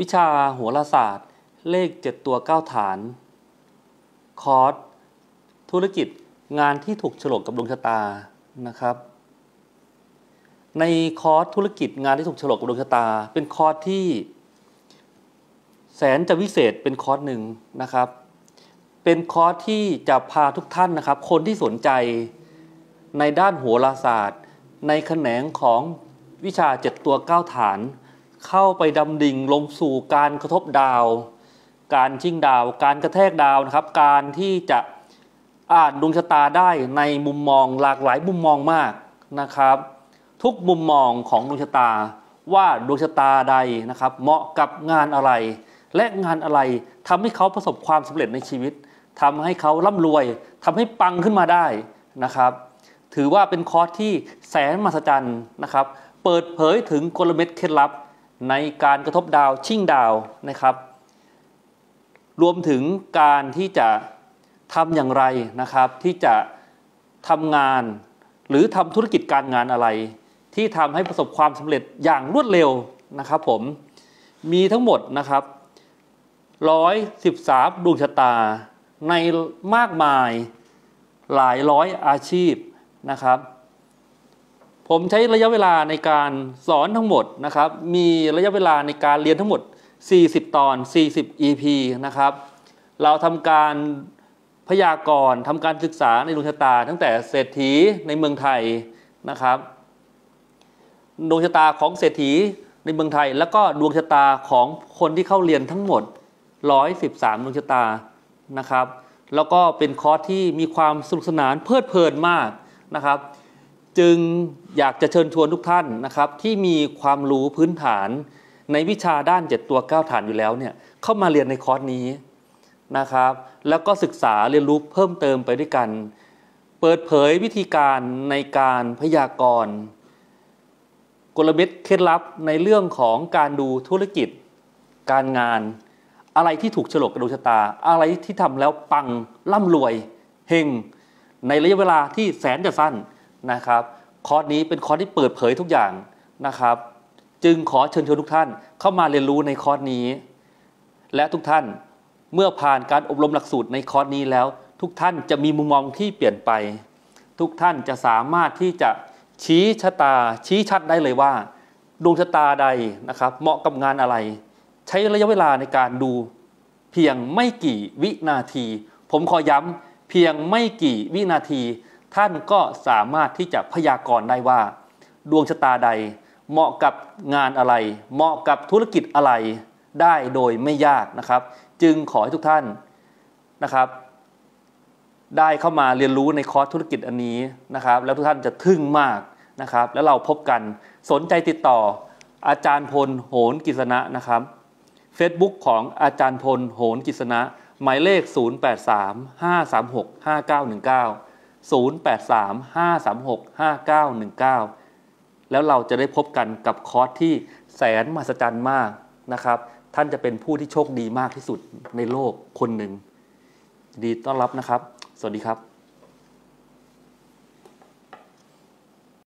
วิชาโหราศาสตร์ เลข 7 ตัว 9 ฐาน คอร์สธุรกิจงานที่ถูกฉลกกับดวงชะตานะครับ ในคอร์สธุรกิจงานที่ถูกฉลกกับดวงชะตา เป็นคอร์สที่ แสนจะวิเศษเป็นคอร์สหนึ่งนะครับ เป็นคอร์สที่จะพาทุกท่านนะครับ คนที่สนใจในด้านโหราศาสตร์ ในแขนงของวิชาเจ็ดตัวเก้าฐาน เข้าไปดำดิ่งลงสู่การกระทบดาว การชิงดาว การกระแทกดาวนะครับ การที่จะอ่านดวงชะตาได้ในมุมมองหลากหลายมุมมองมากนะครับ ทุกมุมมองของดวงชะตาว่าดวงชะตาใดนะครับ เหมาะกับงานอะไร และงานอะไรทำให้เขาประสบความสำเร็จในชีวิตทำให้เขาร่ำรวยทำให้ปังขึ้นมาได้นะครับ ถือว่าเป็นคอร์สที่แสนมหัศจรรย์นะครับ เปิดเผยถึงกลเม็ดเคล็ดลับ ในการกระทบดาวชิ่งดาวนะครับ รวมถึงการที่จะทำอย่างไรนะครับ ที่จะทำงานหรือทำธุรกิจการงานอะไร ที่ทำให้ประสบความสำเร็จอย่างรวดเร็วนะครับผมมีทั้งหมดนะครับ 113 ดวงชะตาในมากมายหลายร้อยอาชีพนะครับ ผมใช้ระยะเวลาในการสอนทั้งหมดนะครับ มีระยะเวลาในการเรียนทั้งหมด 40 ตอน 40 EP นะครับ เราทำการพยากรณ์ทำการศึกษาในดวงชะตา ตั้งแต่เศรษฐีในเมืองไทยนะครับ ดวงชะตาของเศรษฐีในเมืองไทย แล้วก็ดวงชะตาของคนที่เข้าเรียนทั้งหมด 113 ดวงชะตานะครับ แล้วก็เป็นคอร์สที่มีความสนุกสนานเพลิดเพลินมากนะครับ จึงอยากจะเชิญชวนทุกท่านนะครับ ที่มีความรู้พื้นฐานในวิชาด้าน 7 ตัว 9 ฐานอยู่แล้วเนี่ยเข้ามาเรียนในคอร์สนี้นะครับ แล้วก็ศึกษาเรียนรู้เพิ่มเติมไปด้วยกัน เปิดเผยวิธีการในการพยากรณ์กลเม็ดเคล็ดลับในเรื่องของการดูธุรกิจ การงาน อะไรที่ถูกโฉลกกับดวงชะตา อะไรที่ทำแล้วปังร่ำรวยเฮงในระยะเวลาที่แสนจะสั้น นะครับคอร์สนี้เป็นคอร์สที่เปิดเผยทุกอย่างนะครับ จึงขอเชิญชวนทุกท่านเข้ามาเรียนรู้ในคอร์สนี้ และทุกท่านเมื่อผ่านการอบรมหลักสูตรในคอร์สนี้แล้ว ทุกท่านจะมีมุมมองที่เปลี่ยนไป ทุกท่านจะสามารถที่จะชี้ชะตาชี้ชัดได้เลยว่าดวงชะตาใดนะครับ เหมาะกับงานอะไร ใช้ระยะเวลาในการดูเพียงไม่กี่วินาที ผมขอย้ำเพียงไม่กี่วินาที ท่านก็สามารถที่จะพยากรณ์ได้ว่า ดวงชะตาใด เหมาะกับงานอะไร เหมาะกับธุรกิจอะไรได้โดยไม่ยากนะครับ จึงขอให้ทุกท่านนะครับ ได้เข้ามาเรียนรู้ในคอร์สธุรกิจอันนี้นะครับ แล้วทุกท่านจะทึ่งมากนะครับ แล้วเราพบกันสนใจติดต่ออาจารย์พลโหนกิษณะนะครับ Facebook ของอาจารย์พลโหนกิษณะหมายเลข 0835365919 แล้วเราจะได้พบกันกับคอร์สที่แสนมหัศจรรย์มากนะครับ ท่านจะเป็นผู้ที่โชคดีมากที่สุดในโลกคนหนึ่ง ดีต้อนรับนะครับ สวัสดีครับ